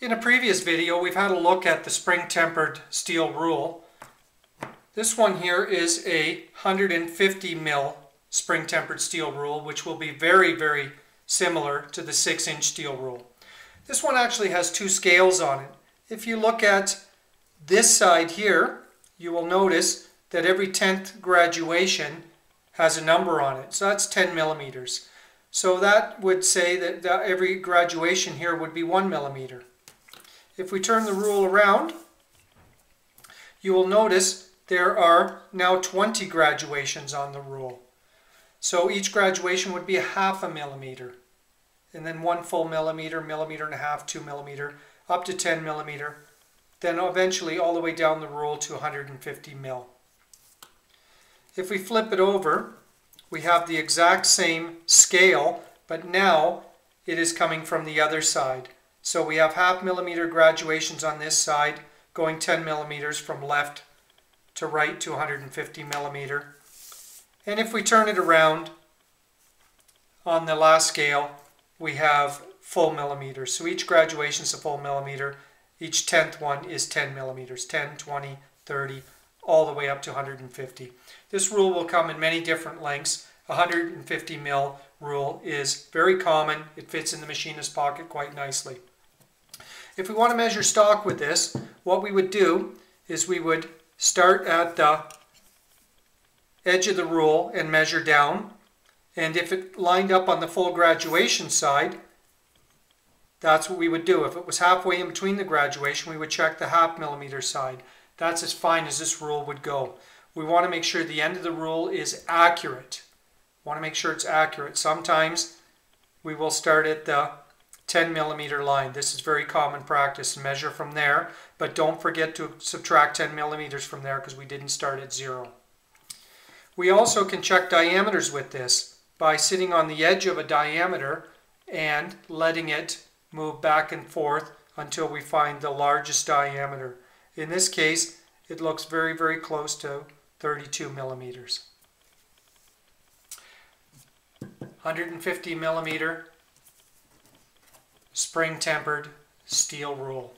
In a previous video, we've had a look at the spring-tempered steel rule. This one here is a 150 mil spring-tempered steel rule, which will be very, very similar to the 6-inch steel rule. This one actually has two scales on it. If you look at this side here, you will notice that every 10th graduation has a number on it. So that's 10 millimeters. So that would say that, every graduation here would be 1 millimeter. If we turn the rule around, you will notice there are now 20 graduations on the rule. So each graduation would be a half a millimeter. And then one full millimeter, millimeter and a half, two millimeter, up to 10 millimeter. Then eventually all the way down the rule to 150 mil. If we flip it over, we have the exact same scale, but now it is coming from the other side. So we have half millimeter graduations on this side, going 10 millimeters from left to right to 150 millimeter. And if we turn it around on the last scale, we have full millimeters. So each graduation is a full millimeter. Each tenth one is 10 millimeters, 10, 20, 30, all the way up to 150. This rule will come in many different lengths. 150 mil rule is very common. It fits in the machinist's pocket quite nicely. If we want to measure stock with this, what we would do is we would start at the edge of the rule and measure down. And if it lined up on the full graduation side, that's what we would do. If it was halfway in between the graduation, we would check the half millimeter side. That's as fine as this rule would go. We want to make sure the end of the rule is accurate. Want to make sure it's accurate. Sometimes we will start at the 10 millimeter line. This is very common practice. Measure from there, but don't forget to subtract 10 millimeters from there because we didn't start at zero. We also can check diameters with this by sitting on the edge of a diameter and letting it move back and forth until we find the largest diameter. In this case, it looks very, very close to 32 millimeters. 150 millimeter spring tempered steel rule.